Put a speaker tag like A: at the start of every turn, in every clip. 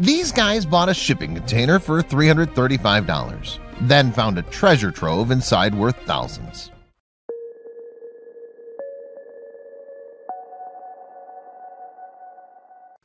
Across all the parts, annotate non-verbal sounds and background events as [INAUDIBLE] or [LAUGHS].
A: These guys bought a shipping container for $335, then found a treasure trove inside worth thousands.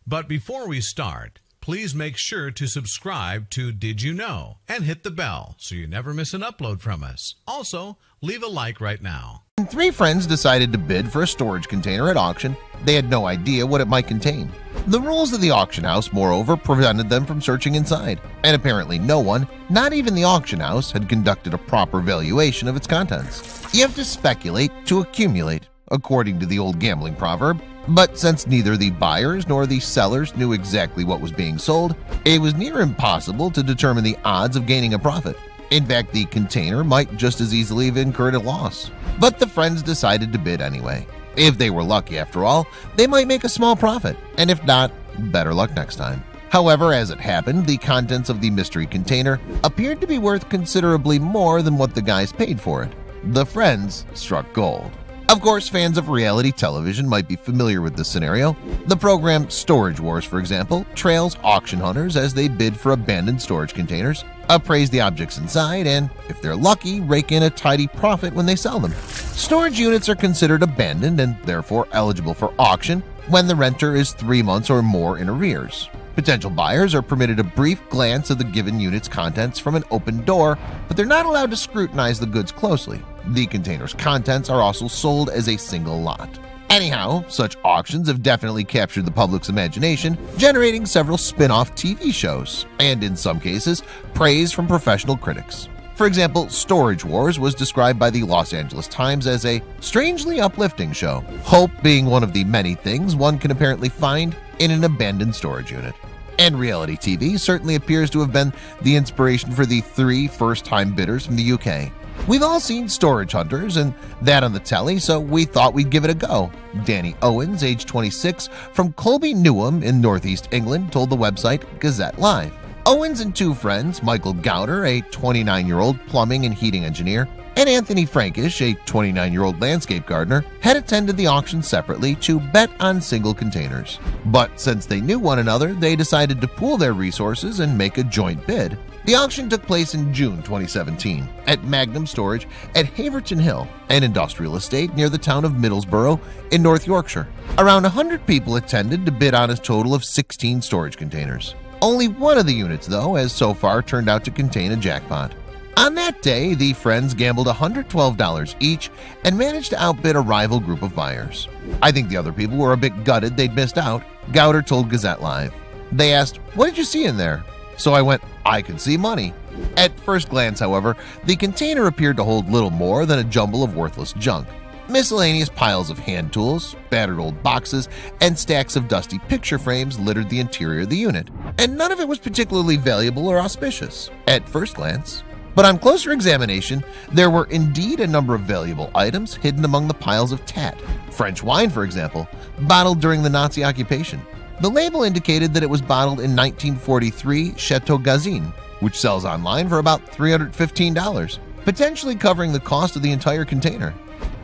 B: But before we start, please make sure to subscribe to Did You Know and hit the bell so you never miss an upload from us. Also, leave a like right now.
A: When three friends decided to bid for a storage container at auction, they had no idea what it might contain. The rules of the auction house, moreover, prevented them from searching inside, and apparently no one, not even the auction house, had conducted a proper valuation of its contents. You have to speculate to accumulate, according to the old gambling proverb, but since neither the buyers nor the sellers knew exactly what was being sold, it was near impossible to determine the odds of gaining a profit. In fact, the container might just as easily have incurred a loss. But the friends decided to bid anyway. If they were lucky after all, they might make a small profit, and if not, better luck next time. However, as it happened, the contents of the mystery container appeared to be worth considerably more than what the guys paid for it. The friends struck gold. Of course, fans of reality television might be familiar with this scenario. The program Storage Wars, for example, trails auction hunters as they bid for abandoned storage containers, appraise the objects inside, and, if they're lucky, rake in a tidy profit when they sell them. Storage units are considered abandoned and therefore eligible for auction when the renter is three months or more in arrears. Potential buyers are permitted a brief glance of the given unit's contents from an open door, but they're not allowed to scrutinize the goods closely. The container's contents are also sold as a single lot. Anyhow, such auctions have definitely captured the public's imagination, generating several spin-off TV shows, and in some cases, praise from professional critics. For example, Storage Wars was described by the Los Angeles Times as a strangely uplifting show, hope being one of the many things one can apparently find in an abandoned storage unit. And reality TV certainly appears to have been the inspiration for the three first-time bidders from the UK, We've all seen Storage Hunters and that on the telly, so we thought we'd give it a go. Danny Owens, age 26, from Coulby Newham in Northeast England, told the website Gazette Live. Owens and two friends, Michael Gowder, a 29-year-old plumbing and heating engineer, and Anthony Frankish, a 29-year-old landscape gardener, had attended the auction separately to bet on single containers. But since they knew one another, they decided to pool their resources and make a joint bid. The auction took place in June 2017 at Magnum Storage at Haverton Hill, an industrial estate near the town of Middlesbrough in North Yorkshire. Around 100 people attended to bid on a total of 16 storage containers. Only one of the units, though, has so far turned out to contain a jackpot. On that day, the friends gambled $112 each and managed to outbid a rival group of buyers. I think the other people were a bit gutted they'd missed out, Gowder told Gazette Live. They asked, what did you see in there? So I went, I can see money. At first glance, however, the container appeared to hold little more than a jumble of worthless junk. Miscellaneous piles of hand tools, battered old boxes, and stacks of dusty picture frames littered the interior of the unit, and none of it was particularly valuable or auspicious, at first glance. But on closer examination, there were indeed a number of valuable items hidden among the piles of tat. French wine, for example, bottled during the Nazi occupation, the label indicated that it was bottled in 1943 Chateau Gazin, which sells online for about $315, potentially covering the cost of the entire container.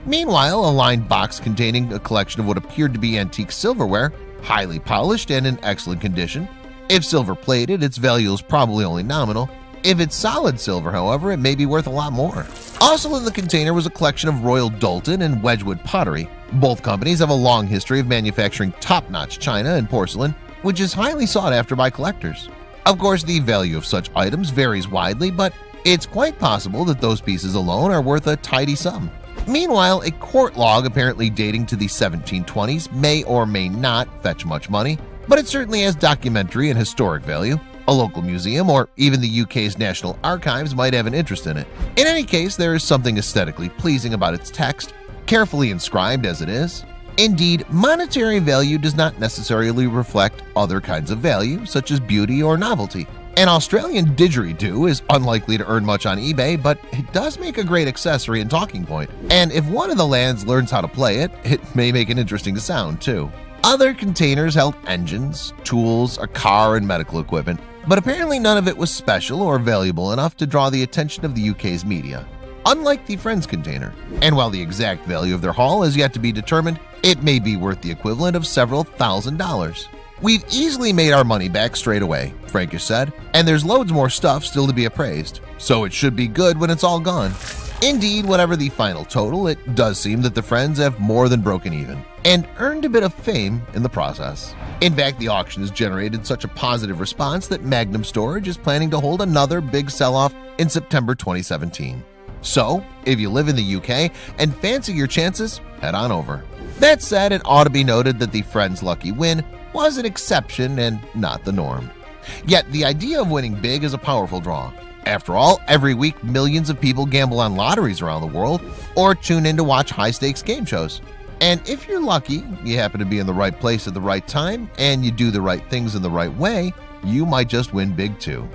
A: Meanwhile, a lined box containing a collection of what appeared to be antique silverware, highly polished and in excellent condition. If silver-plated, its value is probably only nominal. If it's solid silver, however, it may be worth a lot more. Also in the container was a collection of Royal Doulton and Wedgwood pottery, both companies have a long history of manufacturing top-notch china and porcelain, which is highly sought after by collectors. Of course, the value of such items varies widely, but it's quite possible that those pieces alone are worth a tidy sum. Meanwhile, a court log apparently dating to the 1720s may or may not fetch much money, but it certainly has documentary and historic value. A local museum or even the UK's National Archives might have an interest in it. In any case, there is something aesthetically pleasing about its text carefully inscribed as it is. Indeed, monetary value does not necessarily reflect other kinds of value, such as beauty or novelty. An Australian didgeridoo is unlikely to earn much on eBay, but it does make a great accessory and talking point. And if one of the lands learns how to play it, [LAUGHS] it may make an interesting sound too. Other containers held engines, tools, a car, and medical equipment, but apparently none of it was special or valuable enough to draw the attention of the UK's media unlike the Friends container. And while the exact value of their haul is yet to be determined, it may be worth the equivalent of several thousand dollars. We've easily made our money back straight away, Frankish said, and there's loads more stuff still to be appraised, so it should be good when it's all gone. Indeed, whatever the final total, it does seem that the friends have more than broken even and earned a bit of fame in the process. In fact, the auction has generated such a positive response that Magnum Storage is planning to hold another big sell-off in September 2017. So, if you live in the UK and fancy your chances, head on over. That said, it ought to be noted that the Friends Lucky Win was an exception and not the norm. Yet, the idea of winning big is a powerful draw. After all, every week millions of people gamble on lotteries around the world or tune in to watch high-stakes game shows. And if you're lucky, you happen to be in the right place at the right time, and you do the right things in the right way, you might just win big too.